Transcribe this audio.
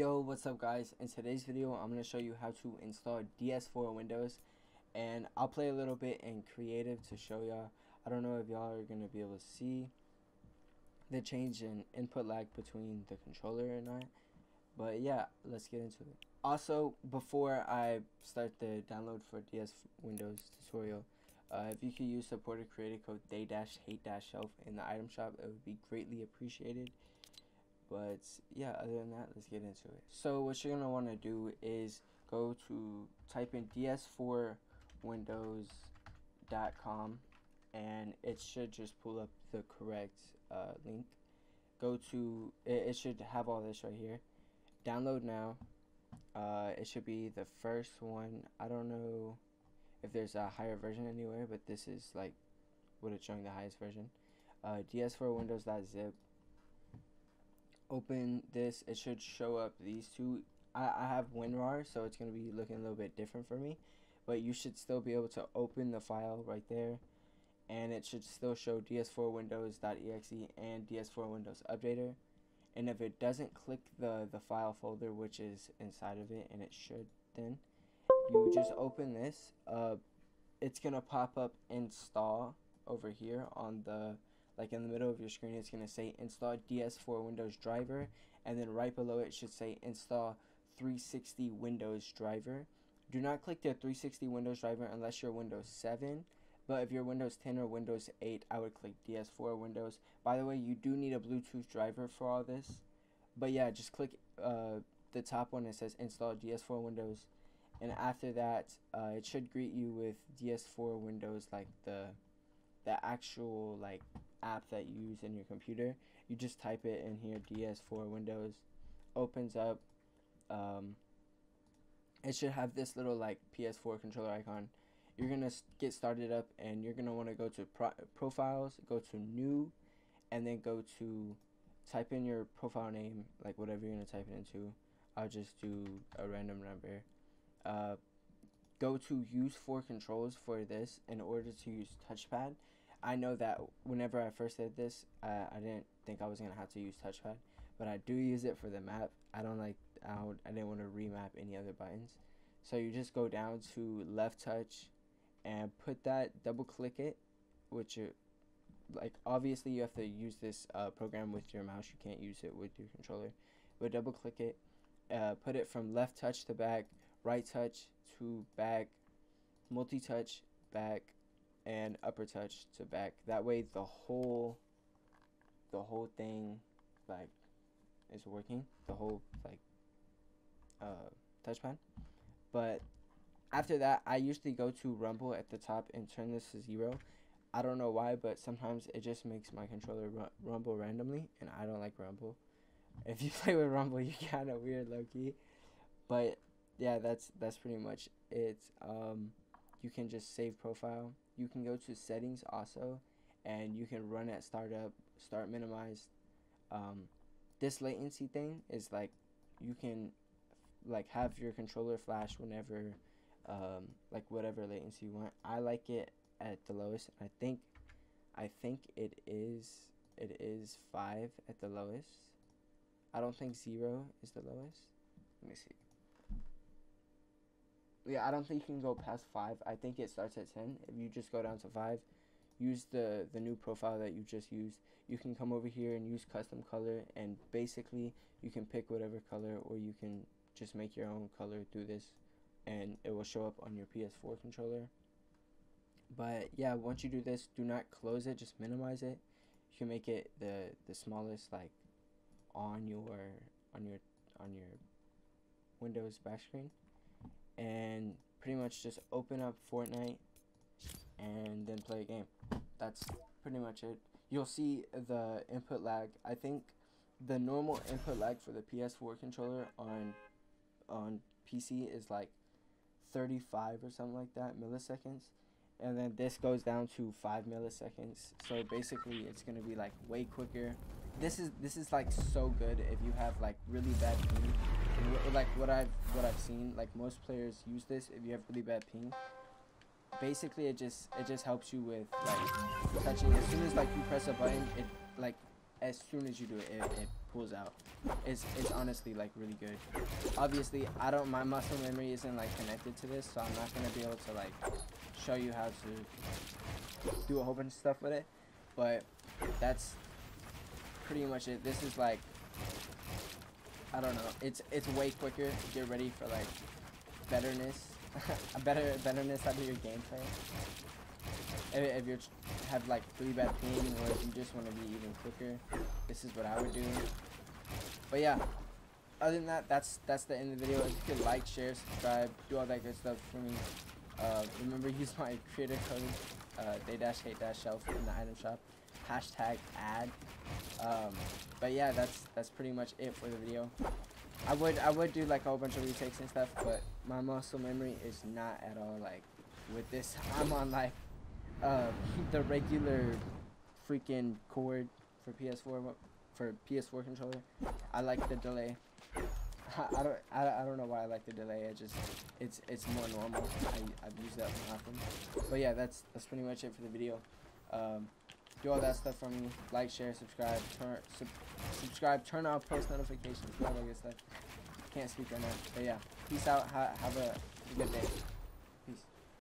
Yo, what's up guys? In today's video, I'm going to show you how to install DS4 Windows and I'll play a little bit in creative to show y'all. I don't know if y'all are going to be able to see the change in input lag between the controller or not. But yeah, let's get into it. Also, before I start the download for DS Windows tutorial, uh, if you could use supported creator code they-hate-shelf in the item shop, it would be greatly appreciated. But yeah, other than that, let's get into it. So what you're gonna want to do is go to type in ds4windows.com and it should just pull up the correct uh, link. Go to it, it should have all this right here. Download now. Uh, it should be the first one. I don't know if there's a higher version anywhere, but this is like what it's showing the highest version. Uh, ds4windows.zip open this, it should show up these two. I, I have WinRAR, so it's going to be looking a little bit different for me. But you should still be able to open the file right there. And it should still show ds4windows.exe and ds4windows updater. And if it doesn't click the, the file folder, which is inside of it, and it should then, you just open this. Uh, it's going to pop up install over here on the like in the middle of your screen it's going to say install DS4 Windows driver and then right below it should say install 360 Windows driver. Do not click the 360 Windows driver unless you're Windows 7 but if you're Windows 10 or Windows 8 I would click DS4 Windows. By the way you do need a Bluetooth driver for all this but yeah just click uh, the top one that says install DS4 Windows and after that uh, it should greet you with DS4 Windows like the the actual like app that you use in your computer. You just type it in here, DS4 Windows, opens up. Um, it should have this little like PS4 controller icon. You're gonna get started up, and you're gonna want to go to pro profiles, go to new, and then go to type in your profile name, like whatever you're gonna type it into. I'll just do a random number. Uh, go to use for controls for this in order to use touchpad I know that whenever I first did this, uh, I didn't think I was gonna have to use touchpad, but I do use it for the map. I don't like I, would, I didn't want to remap any other buttons, so you just go down to left touch, and put that double click it, which you, like obviously you have to use this uh, program with your mouse. You can't use it with your controller, but double click it, uh, put it from left touch to back, right touch to back, multi touch back, and upper touch to back. That way the whole the whole thing like is working. The whole like uh touchpad. But after that I usually go to rumble at the top and turn this to zero. I don't know why, but sometimes it just makes my controller rumble randomly, and I don't like rumble. If you play with rumble, you kind of weird, low key. But yeah, that's that's pretty much it. Um, you can just save profile you can go to settings also and you can run at startup start minimized um, this latency thing is like you can like have your controller flash whenever um, like whatever latency you want. I like it at the lowest I think I think it is it is 5 at the lowest. I don't think 0 is the lowest. Let me see yeah, I don't think you can go past five. I think it starts at ten. If you just go down to five, use the the new profile that you just used. You can come over here and use custom color, and basically you can pick whatever color, or you can just make your own color through this, and it will show up on your PS4 controller. But yeah, once you do this, do not close it. Just minimize it. You can make it the the smallest like on your on your on your Windows back screen and pretty much just open up Fortnite and then play a game. That's pretty much it. You'll see the input lag. I think the normal input lag for the PS4 controller on on PC is like 35 or something like that milliseconds and then this goes down to 5 milliseconds so basically it's going to be like way quicker this is this is like so good if you have like really bad like what I've what I've seen like most players use this if you have really bad ping basically it just it just helps you with like touching as soon as like you press a button it like as soon as you do it it, it pulls out. It's it's honestly like really good. Obviously, I don't my muscle memory isn't like connected to this, so I'm not gonna be able to like show you how to do a whole bunch of stuff with it. But that's pretty much it. This is like I don't know. It's it's way quicker. Get ready for like betterness, a better betterness out of your gameplay. If, if you have like three bad ping or if you just want to be even quicker, this is what I would do. But yeah, other than that, that's that's the end of the video. If you could like, share, subscribe, do all that good stuff for me. Uh, remember, use my creator code, uh, they dash hate dash shelf in the item shop. Hashtag ad. Um, but yeah, that's that's pretty much it for the video. I would I would do like a whole bunch of retakes and stuff, but my muscle memory is not at all like with this. I'm on like uh, the regular freaking cord for PS4 for PS4 controller. I like the delay. I, I don't I, I don't know why I like the delay. I just it's it's more normal. I I've used that often. But yeah, that's that's pretty much it for the video. Um, do all that stuff for me. Like, share, subscribe, turn sub, subscribe, turn on post notifications, do all that good stuff. Can't speak right now, but yeah. Peace out. Ha have a, a good day.